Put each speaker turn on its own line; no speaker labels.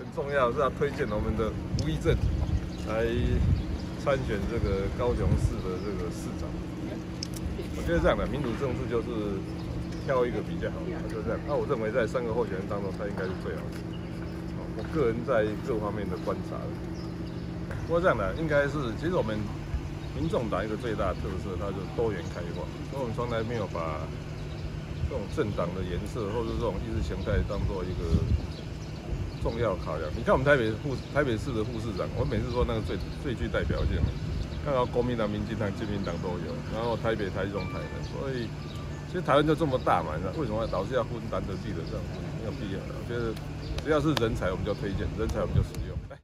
很重要是要推荐我们的吴益政来参选这个高雄市的这个市长。我觉得这样的民主政治就是挑一个比较好的，就这样。那我认为在三个候选人当中，他应该是最好的。我个人在各方面的观察。不过这样的应该是，其实我们民众党一个最大的特色，它就是多元开放，所以我们从来没有把这种政党的颜色或者这种意识形态当做一个重要考量。你看我们台北副台北市的副市长，我每次说那个最最具代表性，看到国民党、民进党、亲民党都有，然后台北、台中、台南，所以其实台湾就这么大嘛，那为什么老是要分难得地的这样？没有必要的。我觉得只要是人才，我们就推荐；人才，我们就使用。来。